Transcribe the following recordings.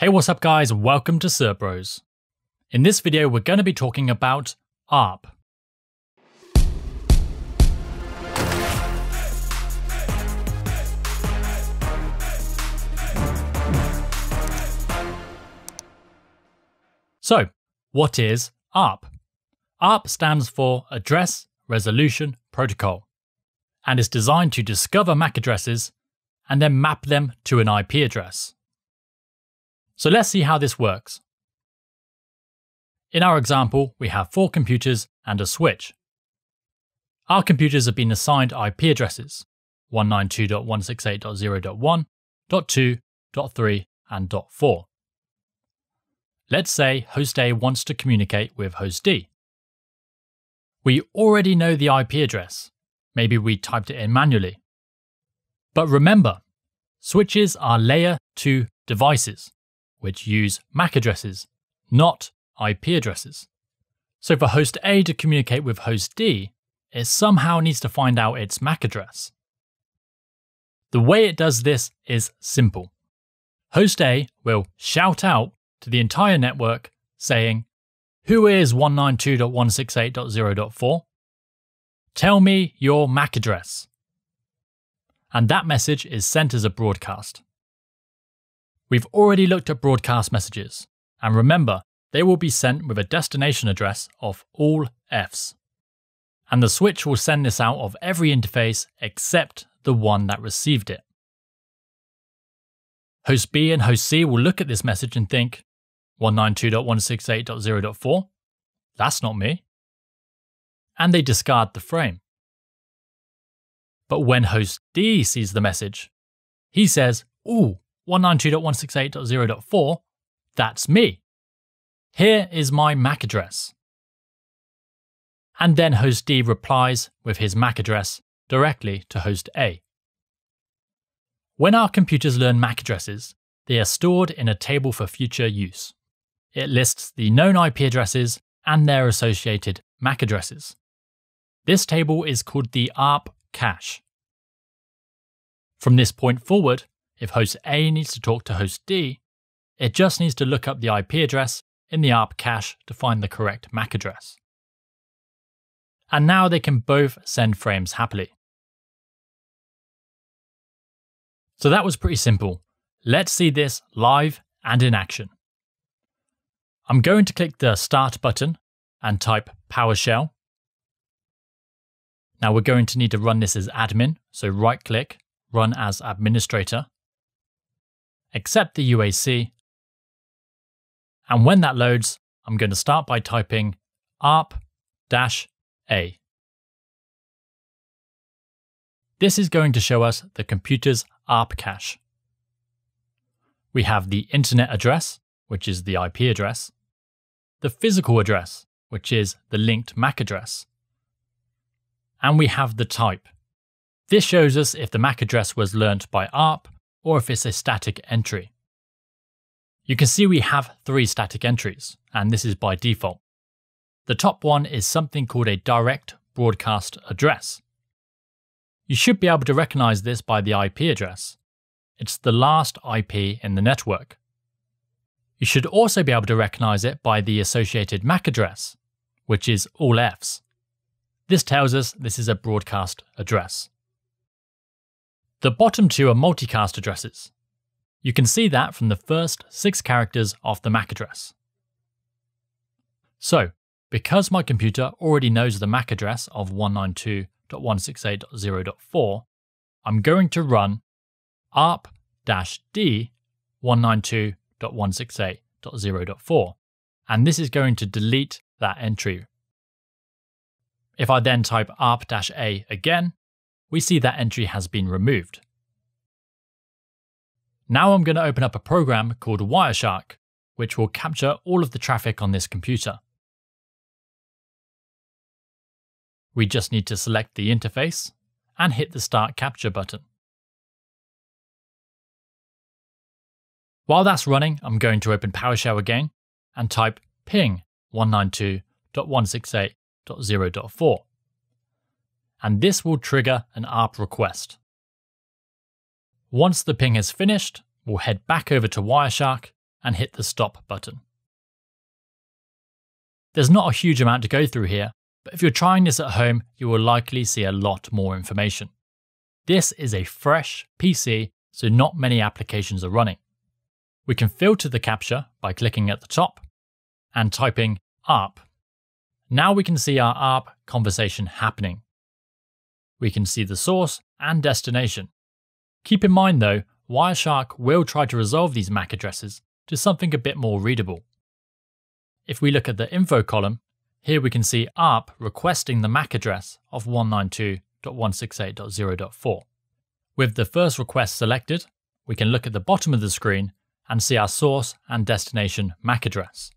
Hey, what's up guys? Welcome to Certbros. In this video, we're going to be talking about ARP. So, what is ARP? ARP stands for Address Resolution Protocol and is designed to discover MAC addresses and then map them to an IP address. So let's see how this works. In our example, we have four computers and a switch. Our computers have been assigned IP addresses 192.168.0.1, .2, .3, and .4. Let's say host A wants to communicate with host D. We already know the IP address. Maybe we typed it in manually. But remember, switches are layer 2 devices, which use MAC addresses, not IP addresses. So for host A to communicate with host D, it somehow needs to find out its MAC address. The way it does this is simple. Host A will shout out to the entire network saying, Who is 192.168.0.4? Tell me your MAC address and that message is sent as a broadcast. We've already looked at broadcast messages, and remember, they will be sent with a destination address of all Fs. And the switch will send this out of every interface except the one that received it. Host B and host C will look at this message and think, 192.168.0.4? That's not me. And they discard the frame. But when host D sees the message, he says, Ooh, 192.168.0.4, that's me. Here is my MAC address. And then host D replies with his MAC address directly to host A. When our computers learn MAC addresses, they are stored in a table for future use. It lists the known IP addresses and their associated MAC addresses. This table is called the ARP cache. From this point forward, if host A needs to talk to host D, it just needs to look up the IP address in the ARP cache to find the correct MAC address. And now they can both send frames happily. So that was pretty simple. Let's see this live and in action. I'm going to click the Start button and type PowerShell now we're going to need to run this as admin, so right click, run as administrator, accept the UAC, and when that loads, I'm going to start by typing arp-a. This is going to show us the computer's ARP cache. We have the internet address, which is the IP address, the physical address, which is the linked MAC address, and we have the type. This shows us if the MAC address was learnt by ARP or if it's a static entry. You can see we have three static entries, and this is by default. The top one is something called a direct broadcast address. You should be able to recognize this by the IP address. It's the last IP in the network. You should also be able to recognize it by the associated MAC address, which is all Fs. This tells us this is a broadcast address. The bottom two are multicast addresses. You can see that from the first six characters of the MAC address. So, because my computer already knows the MAC address of 192.168.0.4, I'm going to run arp-d 192.168.0.4, and this is going to delete that entry if I then type arp-a again, we see that entry has been removed. Now I'm going to open up a program called Wireshark, which will capture all of the traffic on this computer. We just need to select the interface and hit the Start Capture button. While that's running, I'm going to open PowerShell again and type ping 192.168 0.0.4. And this will trigger an ARP request. Once the ping has finished, we'll head back over to Wireshark and hit the stop button. There's not a huge amount to go through here, but if you're trying this at home, you will likely see a lot more information. This is a fresh PC, so not many applications are running. We can filter the capture by clicking at the top and typing ARP. Now we can see our ARP conversation happening. We can see the source and destination. Keep in mind though, Wireshark will try to resolve these MAC addresses to something a bit more readable. If we look at the info column, here we can see ARP requesting the MAC address of 192.168.0.4. With the first request selected, we can look at the bottom of the screen and see our source and destination MAC address.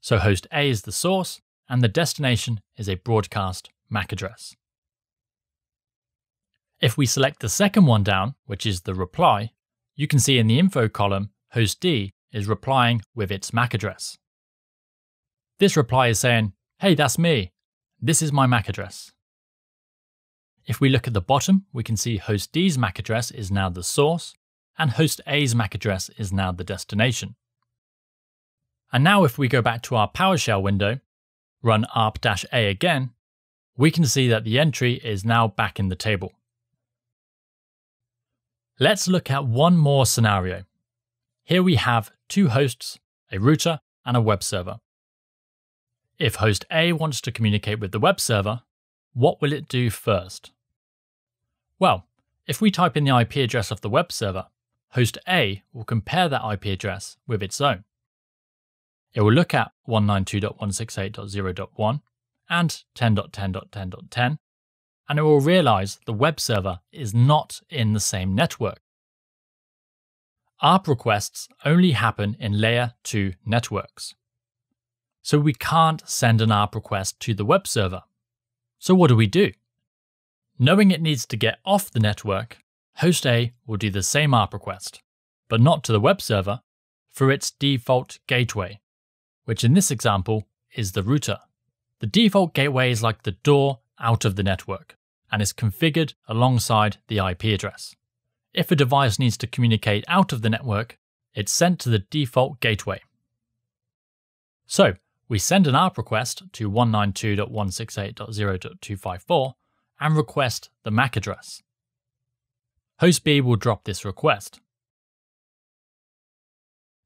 So host A is the source, and the destination is a broadcast MAC address. If we select the second one down, which is the reply, you can see in the info column, host D is replying with its MAC address. This reply is saying, hey, that's me. This is my MAC address. If we look at the bottom, we can see host D's MAC address is now the source, and host A's MAC address is now the destination. And now if we go back to our PowerShell window, run arp-a again, we can see that the entry is now back in the table. Let's look at one more scenario. Here we have two hosts, a router and a web server. If host A wants to communicate with the web server, what will it do first? Well, if we type in the IP address of the web server, host A will compare that IP address with its own. It will look at 192.168.0.1 and 10.10.10.10 and it will realize the web server is not in the same network. ARP requests only happen in layer 2 networks. So we can't send an ARP request to the web server. So what do we do? Knowing it needs to get off the network, host A will do the same ARP request, but not to the web server, through its default gateway, which in this example is the router. The default gateway is like the door out of the network and is configured alongside the IP address. If a device needs to communicate out of the network, it's sent to the default gateway. So, we send an ARP request to 192.168.0.254 and request the MAC address. Host B will drop this request.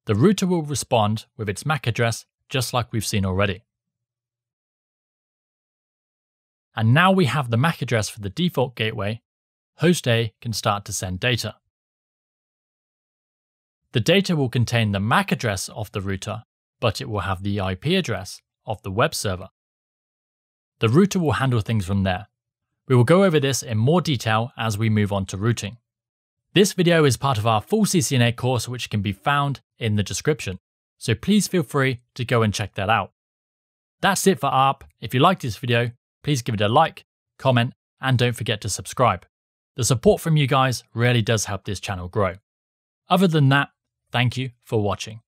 The router will respond with its MAC address just like we've seen already. And now we have the MAC address for the default gateway, host A can start to send data. The data will contain the MAC address of the router, but it will have the IP address of the web server. The router will handle things from there. We will go over this in more detail as we move on to routing. This video is part of our full CCNA course which can be found in the description, so please feel free to go and check that out. That's it for ARP. If you liked this video, please give it a like, comment, and don't forget to subscribe. The support from you guys really does help this channel grow. Other than that, thank you for watching.